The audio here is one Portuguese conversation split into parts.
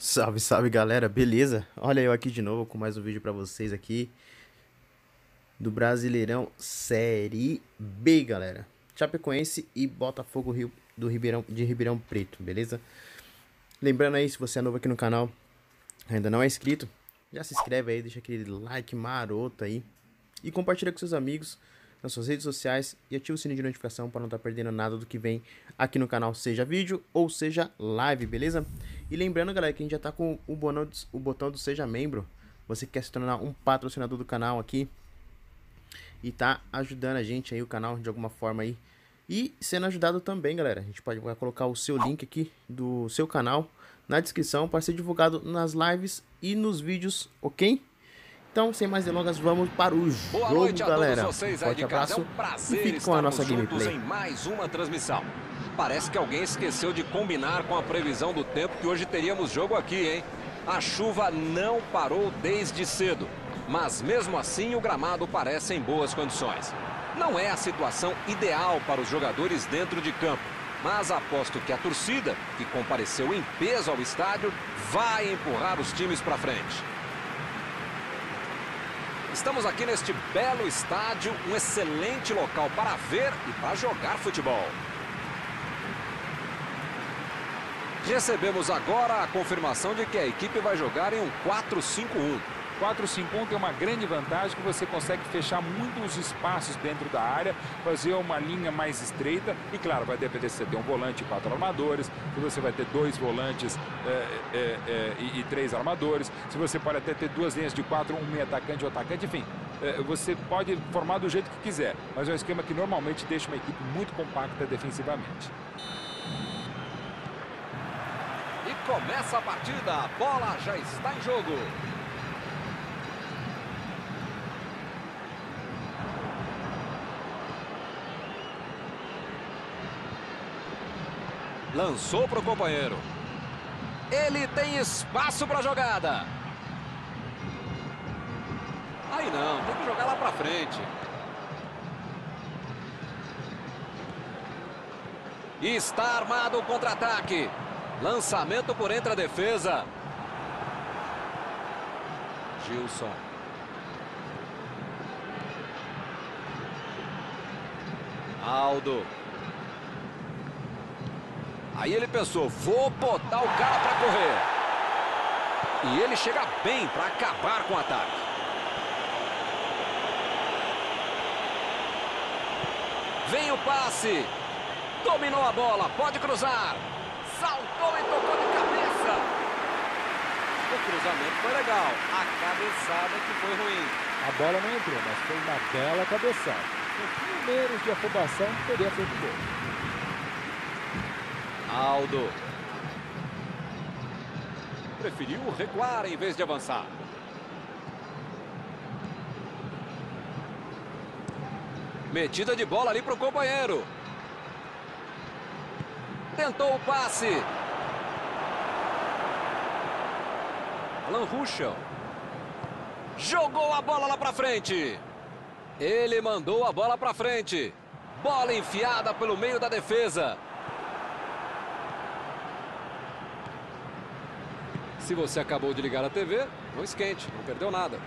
Salve, salve galera, beleza? Olha eu aqui de novo com mais um vídeo pra vocês aqui do Brasileirão Série B, galera. Chapecoense e Botafogo Rio, do Ribeirão, de Ribeirão Preto, beleza? Lembrando aí, se você é novo aqui no canal, ainda não é inscrito, já se inscreve aí, deixa aquele like maroto aí e compartilha com seus amigos nas suas redes sociais e ativa o sininho de notificação para não estar tá perdendo nada do que vem aqui no canal, seja vídeo ou seja live, beleza? E lembrando, galera, que a gente já tá com o, botão, o botão do Seja Membro. Você quer se tornar um patrocinador do canal aqui e tá ajudando a gente aí, o canal, de alguma forma aí. E sendo ajudado também, galera. A gente pode colocar o seu link aqui do seu canal na descrição para ser divulgado nas lives e nos vídeos, ok? Então, sem mais delongas, vamos para o jogo, noite galera. Vocês Forte abraço é um e fique com a nossa gameplay. em mais uma transmissão. Parece que alguém esqueceu de combinar com a previsão do tempo que hoje teríamos jogo aqui, hein? A chuva não parou desde cedo, mas mesmo assim o gramado parece em boas condições. Não é a situação ideal para os jogadores dentro de campo, mas aposto que a torcida, que compareceu em peso ao estádio, vai empurrar os times para frente. Estamos aqui neste belo estádio, um excelente local para ver e para jogar futebol. Recebemos agora a confirmação de que a equipe vai jogar em um 4-5-1. 4-5-1 tem uma grande vantagem que você consegue fechar muitos espaços dentro da área, fazer uma linha mais estreita e, claro, vai depender se você tem um volante e quatro armadores, se você vai ter dois volantes é, é, é, e, e, três armadores, se você pode até ter duas linhas de quatro, um meio atacante e um atacante, enfim, você pode formar do jeito que quiser, mas é um esquema que normalmente deixa uma equipe muito compacta defensivamente. E começa a partida, a bola já está em jogo. Lançou para o companheiro. Ele tem espaço para a jogada. Aí não, tem que jogar lá para frente. Está armado o contra-ataque. Lançamento por entre a defesa. Gilson. Aldo. Aí ele pensou, vou botar o cara para correr. E ele chega bem para acabar com o ataque. Vem o passe. Dominou a bola, pode cruzar. Saltou e tocou de cabeça. O cruzamento foi legal. A cabeçada que foi ruim. A bola não entrou, mas foi uma bela cabeçada. Um pouquinho de afobação teria feito gol. Aldo. Preferiu recuar em vez de avançar. Metida de bola ali para o companheiro. Tentou o passe. Alan Ruschel. Jogou a bola lá para frente. Ele mandou a bola para frente. Bola enfiada pelo meio da defesa. Se você acabou de ligar a TV, não esquente, não perdeu nada.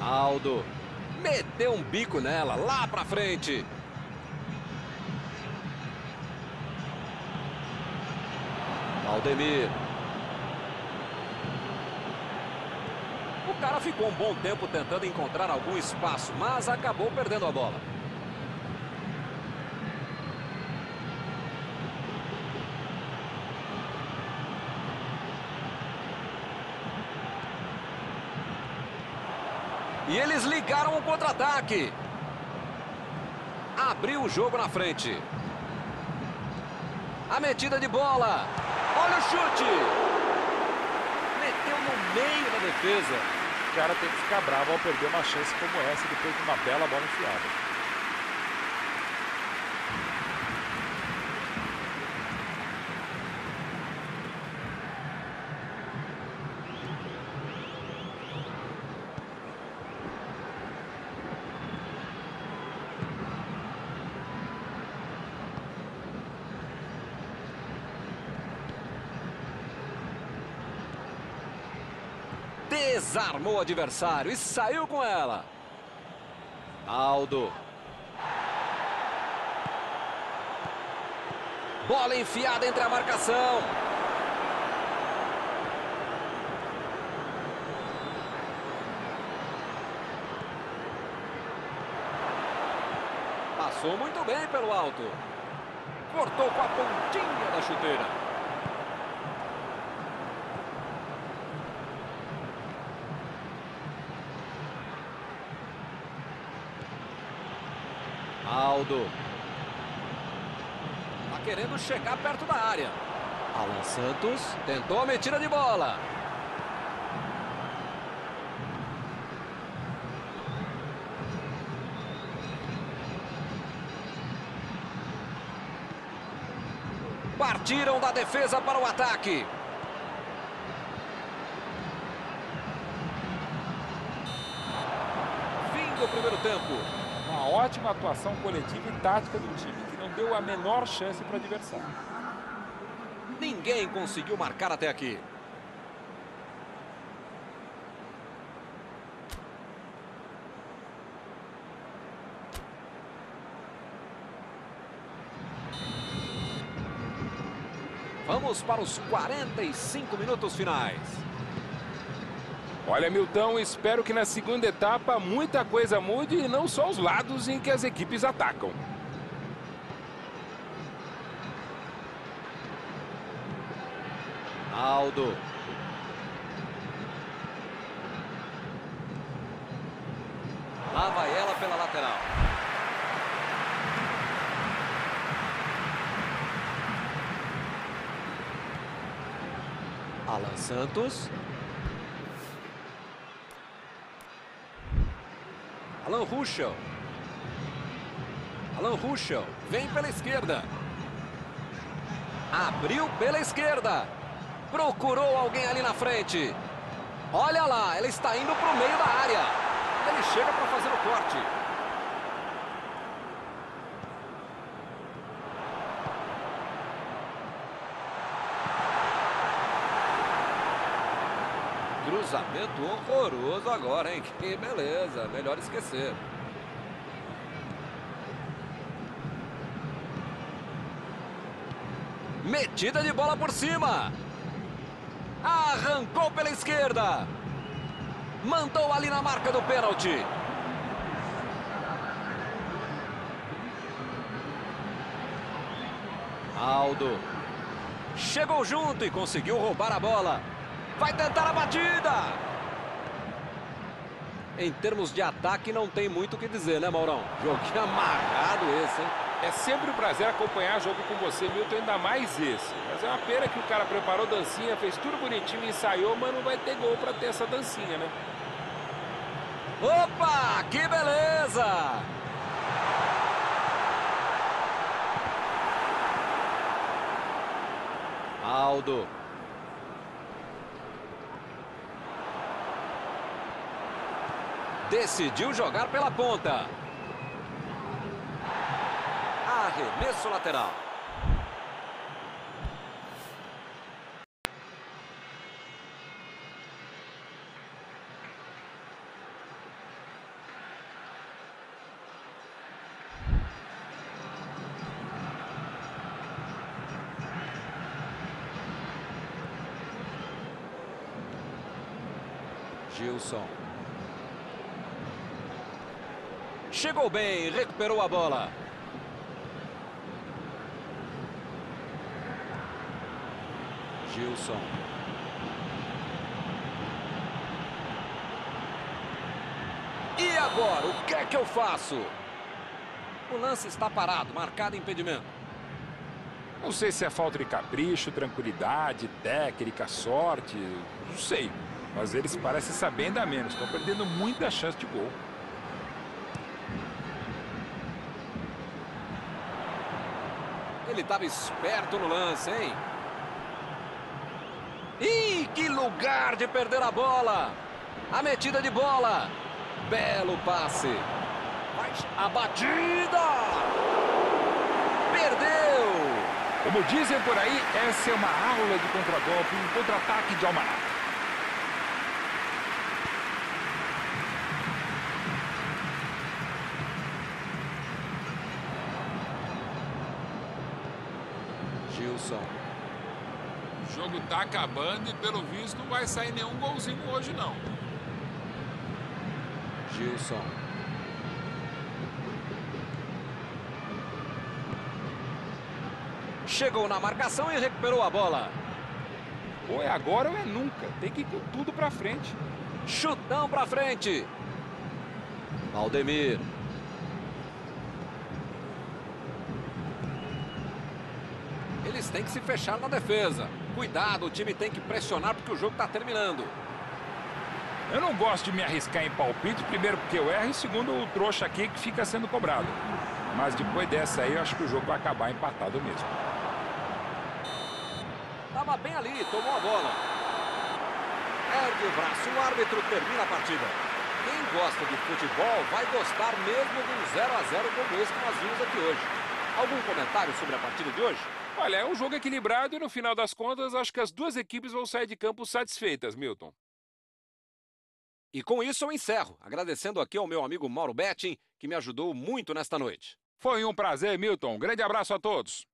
Aldo meteu um bico nela, lá pra frente. Aldemir. O cara ficou um bom tempo tentando encontrar algum espaço, mas acabou perdendo a bola. E eles ligaram o contra-ataque. Abriu o jogo na frente. A metida de bola. Olha o chute. Meteu no meio da defesa. O cara tem que ficar bravo ao perder uma chance como essa depois de uma bela bola enfiada. Desarmou o adversário e saiu com ela. Aldo. Bola enfiada entre a marcação. Passou muito bem pelo alto. Cortou com a pontinha da chuteira. Aldo. Tá querendo chegar perto da área. Alan Santos tentou a metida de bola. Partiram da defesa para o ataque. Fim do primeiro tempo. Uma ótima atuação coletiva e tática do time, que não deu a menor chance para o adversário. Ninguém conseguiu marcar até aqui. Vamos para os 45 minutos finais. Olha, Milton, espero que na segunda etapa muita coisa mude e não só os lados em que as equipes atacam. Aldo. Lá vai ela pela lateral. Alan Santos. Alan Ruschel. Alan Ruschel vem pela esquerda. Abriu pela esquerda. Procurou alguém ali na frente. Olha lá, ela está indo para o meio da área. Ele chega para fazer o corte. Cruzamento horroroso agora, hein? Que beleza, melhor esquecer. Metida de bola por cima. Arrancou pela esquerda. Mandou ali na marca do pênalti. Aldo. Chegou junto e conseguiu roubar a bola. Vai tentar a batida. Em termos de ataque, não tem muito o que dizer, né, Maurão? Joguinho amarrado esse, hein? É sempre um prazer acompanhar jogo com você, Milton, ainda mais esse. Mas é uma pena que o cara preparou dancinha, fez tudo bonitinho, ensaiou, mas não vai ter gol para ter essa dancinha, né? Opa, que beleza! Aldo. Decidiu jogar pela ponta. Arremesso lateral. Gilson. Chegou bem, recuperou a bola. Gilson. E agora, o que é que eu faço? O lance está parado, marcado impedimento. Não sei se é falta de capricho, tranquilidade, técnica, sorte, não sei. Mas eles parecem saber ainda menos, estão perdendo muita chance de gol. Ele estava esperto no lance, hein? Ih, que lugar de perder a bola! A metida de bola. Belo passe. A batida! Perdeu! Como dizem por aí, essa é uma aula de contragolpe, um contra-ataque de almanac. O jogo tá acabando e, pelo visto, não vai sair nenhum golzinho hoje, não. Gilson. Chegou na marcação e recuperou a bola. Ou é agora ou é nunca. Tem que ir com tudo pra frente. Chutão pra frente. Valdemir. Têm que se fechar na defesa. Cuidado, o time tem que pressionar porque o jogo está terminando. Eu não gosto de me arriscar em palpite, primeiro porque eu erro e segundo o trouxa aqui que fica sendo cobrado. Mas depois dessa aí, eu acho que o jogo vai acabar empatado mesmo. Tava bem ali, tomou a bola. Ergue o braço, o árbitro termina a partida. Quem gosta de futebol vai gostar mesmo de um 0 a 0 como esse que nós vimos aqui hoje. Algum comentário sobre a partida de hoje? Olha, é um jogo equilibrado e no final das contas acho que as duas equipes vão sair de campo satisfeitas, Milton. E com isso eu encerro, agradecendo aqui ao meu amigo Mauro Betting, que me ajudou muito nesta noite. Foi um prazer, Milton. Um grande abraço a todos.